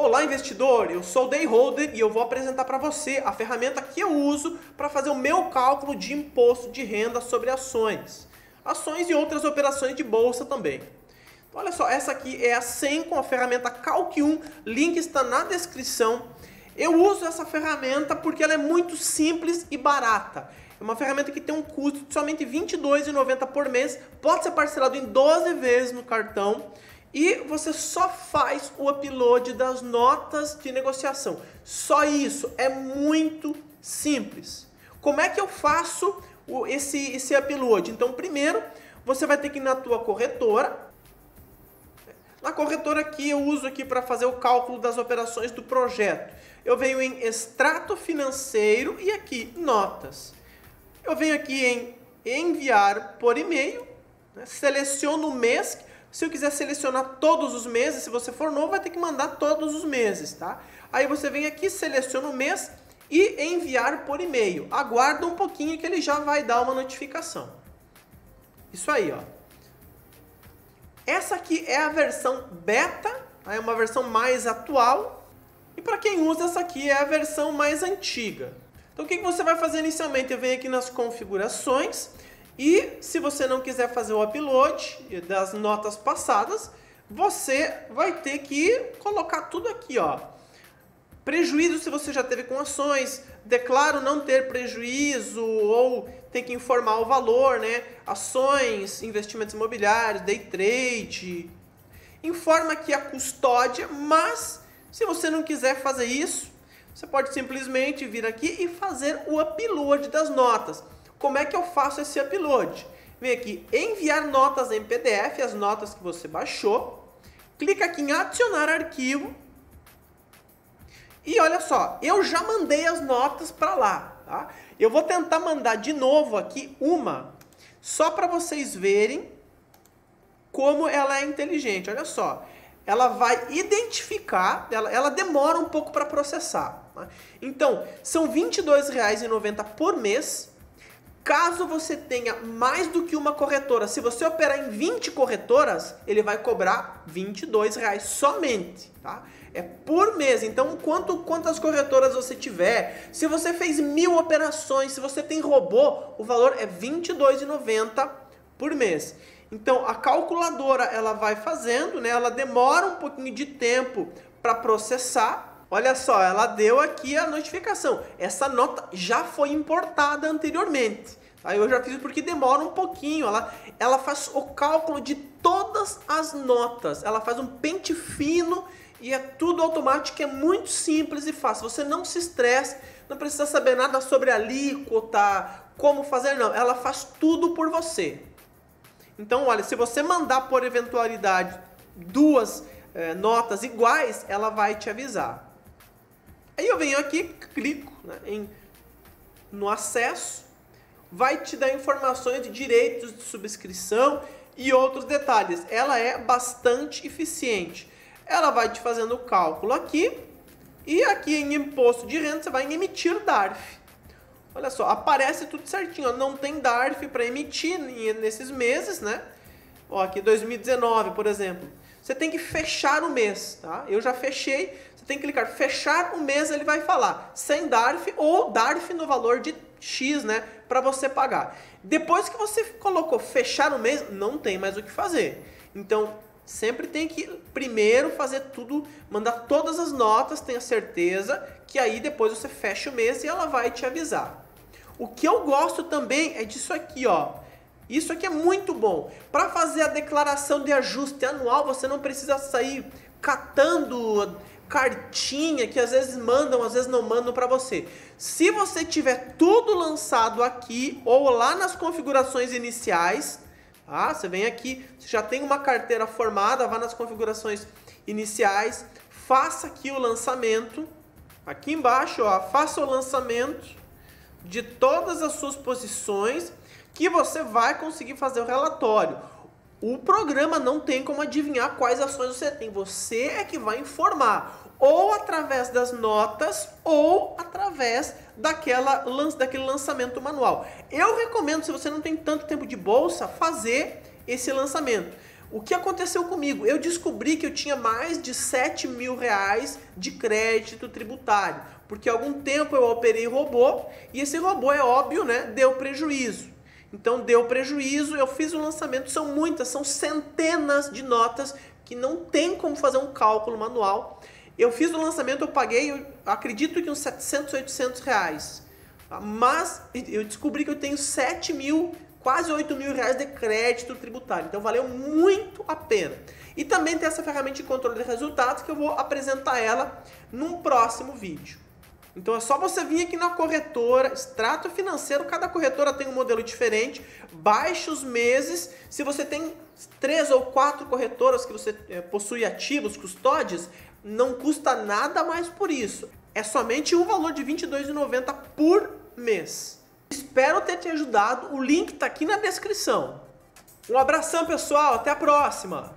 Olá investidor, eu sou o Dayholder e eu vou apresentar para você a ferramenta que eu uso para fazer o meu cálculo de imposto de renda sobre ações. Ações e outras operações de bolsa também. Então, olha só, essa aqui é a 100 com a ferramenta Calc1, link está na descrição. Eu uso essa ferramenta porque ela é muito simples e barata. É uma ferramenta que tem um custo de somente R$ 22,90 por mês, pode ser parcelado em 12 vezes no cartão e você só faz o upload das notas de negociação. Só isso, é muito simples. Como é que eu faço esse, esse upload? Então, primeiro, você vai ter que ir na tua corretora. Na corretora aqui eu uso aqui para fazer o cálculo das operações do projeto. Eu venho em extrato financeiro e aqui notas. Eu venho aqui em enviar por e-mail, né? seleciono o mês. Se eu quiser selecionar todos os meses, se você for novo, vai ter que mandar todos os meses, tá? Aí você vem aqui, seleciona o mês e enviar por e-mail. Aguarda um pouquinho que ele já vai dar uma notificação. Isso aí, ó. Essa aqui é a versão beta, tá? é uma versão mais atual. E para quem usa essa aqui é a versão mais antiga. Então o que, você vai fazer inicialmente? Eu venho aqui nas configurações e se você não quiser fazer o upload das notas passadas, você vai ter que colocar tudo aqui, ó. Prejuízo se você já teve com ações, declaro não ter prejuízo ou tem que informar o valor, né? Ações, investimentos imobiliários, day trade. Informa aqui a custódia, mas se você não quiser fazer isso, você pode simplesmente vir aqui e fazer o upload das notas. Como é que eu faço esse upload? Vem aqui, enviar notas em PDF, as notas que você baixou. Clica aqui em adicionar arquivo. E olha só, eu já mandei as notas para lá. Tá? Eu vou tentar mandar de novo aqui uma, só para vocês verem como ela é inteligente. Olha só, ela vai identificar, ela, ela demora um pouco para processar. Tá? Então, são R$ 22,90 por mês. Caso você tenha mais do que uma corretora, se você operar em 20 corretoras, ele vai cobrar R$ 22,00 somente, tá? É por mês. Então, quanto, quantas corretoras você tiver, se você fez mil operações, se você tem robô, o valor é R$ 22,90 por mês. Então, a calculadora ela vai fazendo, né? Ela demora um pouquinho de tempo para processar, Olha só, ela deu aqui a notificação. Essa nota já foi importada anteriormente. Aí eu já fiz porque demora um pouquinho. Ela, ela faz o cálculo de todas as notas. Ela faz um pente fino e é tudo automático. É muito simples e fácil. Você não se estresse, não precisa saber nada sobre alíquota, como fazer, não. Ela faz tudo por você. Então, olha, se você mandar por eventualidade duas é, notas iguais, ela vai te avisar. Aí eu venho aqui, clico né, em, no acesso, vai te dar informações de direitos de subscrição e outros detalhes. Ela é bastante eficiente. Ela vai te fazendo o cálculo aqui e aqui em imposto de renda você vai em emitir DARF. Olha só, aparece tudo certinho, ó, não tem DARF para emitir nesses meses, né? Ó, aqui 2019, por exemplo. Você tem que fechar o mês, tá? Eu já fechei, você tem que clicar fechar o mês, ele vai falar sem DARF ou DARF no valor de X, né, para você pagar. Depois que você colocou fechar o mês, não tem mais o que fazer. Então, sempre tem que primeiro fazer tudo, mandar todas as notas, tenha certeza que aí depois você fecha o mês e ela vai te avisar. O que eu gosto também é disso aqui, ó isso aqui é muito bom. Para fazer a declaração de ajuste anual, você não precisa sair catando cartinha que às vezes mandam, às vezes não mandam para você. Se você tiver tudo lançado aqui ou lá nas configurações iniciais, tá? Você vem aqui, você já tem uma carteira formada, vá nas configurações iniciais, faça aqui o lançamento. Aqui embaixo, ó, faça o lançamento de todas as suas posições que você vai conseguir fazer o relatório. O programa não tem como adivinhar quais ações você tem. Você é que vai informar, ou através das notas, ou através daquela, daquele lançamento manual. Eu recomendo, se você não tem tanto tempo de bolsa, fazer esse lançamento. O que aconteceu comigo? Eu descobri que eu tinha mais de 7 mil reais de crédito tributário, porque há algum tempo eu operei robô e esse robô, é óbvio, né, deu prejuízo. Então deu prejuízo, eu fiz o lançamento, são muitas, são centenas de notas que não tem como fazer um cálculo manual. Eu fiz o lançamento, eu paguei, eu acredito que uns 700, 800 reais. Mas eu descobri que eu tenho 7 mil quase 8 mil reais de crédito tributário. Então valeu muito a pena. E também tem essa ferramenta de controle de resultados que eu vou apresentar ela num próximo vídeo. Então é só você vir aqui na corretora, extrato financeiro, cada corretora tem um modelo diferente, baixe os meses. Se você tem três ou quatro corretoras que você é, possui ativos, custódios, não custa nada mais por isso. É somente um valor de R$ 22,90 por mês. Espero ter te ajudado. O link está aqui na descrição. Um abração, pessoal. Até a próxima.